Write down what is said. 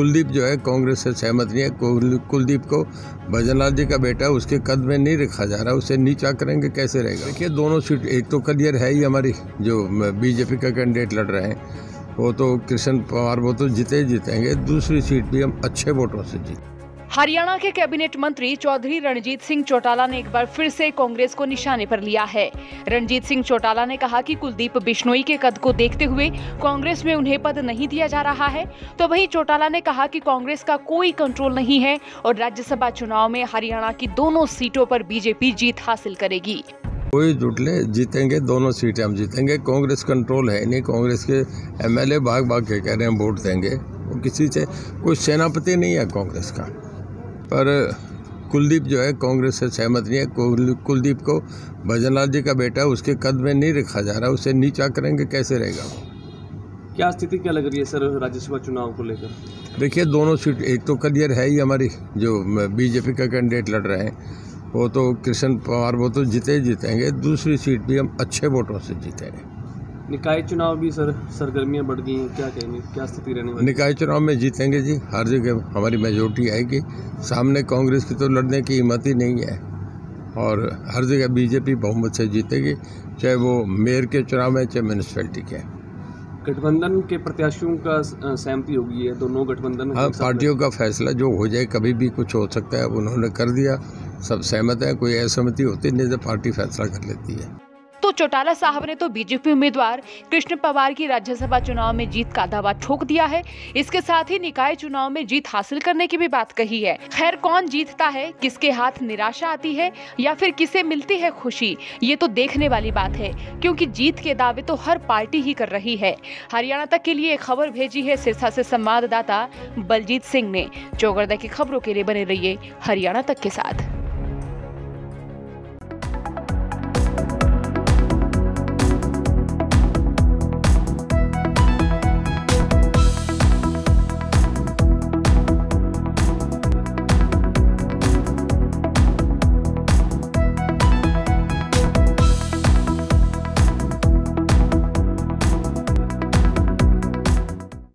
कुलदीप जो है, कांग्रेस से सहमत नहीं है। कुलदीप को भजनलाल जी का बेटा, उसके कद में नहीं रखा जा रहा, उसे नीचा करेंगे, कैसे रहेगा? देखिए, दोनों सीट, एक तो क्लियर है ही हमारी जो बीजेपी का कैंडिडेट लड़ रहे हैं, वो तो कृष्ण पवार, वो तो जीते जीतेंगे, दूसरी सीट भी हम अच्छे वोटों से जीते। हरियाणा के कैबिनेट मंत्री चौधरी रणजीत सिंह चौटाला ने एक बार फिर से कांग्रेस को निशाने पर लिया है। रणजीत सिंह चौटाला ने कहा कि कुलदीप बिश्नोई के कद को देखते हुए कांग्रेस में उन्हें पद नहीं दिया जा रहा है तो वहीं चौटाला ने कहा कि कांग्रेस का कोई कंट्रोल नहीं है और राज्यसभा चुनाव में हरियाणा की दोनों सीटों पर बीजेपी जीत हासिल करेगी। कोई जुट ले, जीतेंगे, दोनों सीटें हम जीतेंगे। कांग्रेस कंट्रोल है नहीं, कांग्रेस के एमएलए भाग भाग के कह रहे हैं वोट देंगे। वो किसी से, कोई सेनापति नहीं है कांग्रेस का। पर कुलदीप जो है कांग्रेस से सहमत नहीं है। कुल- कुलदीप को भजनलाल जी का बेटा उसके कद में नहीं रखा जा रहा उसे नीचा करेंगे कैसे रहेगा वो? क्या स्थिति क्या लग रही है सर राज्यसभा चुनाव को लेकर? देखिए दोनों सीट एक तो क्लियर है ही हमारी जो बीजेपी का कैंडिडेट लड़ रहे हैं वो तो कृष्ण पवार वो तो जीते ही जीतेंगे दूसरी सीट भी हम अच्छे वोटों से जीतेंगे। निकाय चुनाव भी सर सरगर्मियाँ बढ़ गई हैं क्या कहेंगे? क्या स्थिति रहने वाली निकाय चुनाव में जीतेंगे जी हर जगह हमारी मेजोरिटी आएगी। सामने कांग्रेस की तो लड़ने की हिम्मत ही नहीं है। और हर जगह बीजेपी बहुमत से जीतेगी चाहे वो मेयर के चुनाव में चाहे म्यूनसिपैलिटी के। गठबंधन के प्रत्याशियों का सहमति होगी है दोनों गठबंधन हाँ पार्टियों का फैसला जो हो जाए कभी भी कुछ हो सकता है उन्होंने कर दिया। सब सहमत है कोई असहमति होती नहीं तो पार्टी फैसला कर लेती है। चौटाला साहब ने तो बीजेपी उम्मीदवार कृष्ण पवार की राज्यसभा चुनाव में जीत का दावा ठोक दिया है। इसके साथ ही निकाय चुनाव में जीत हासिल करने की भी बात कही है। खैर, कौन जीतता है? किसके हाथ निराशा आती है? या फिर किसे मिलती है खुशी? ये तो देखने वाली बात है, क्योंकि जीत के दावे तो हर पार्टी ही कर रही है। हरियाणा तक के लिए खबर भेजी है सिरसा से संवाददाता बलजीत सिंह ने। चौगरदा की खबरों के लिए बने रहिए हरियाणा तक के साथ।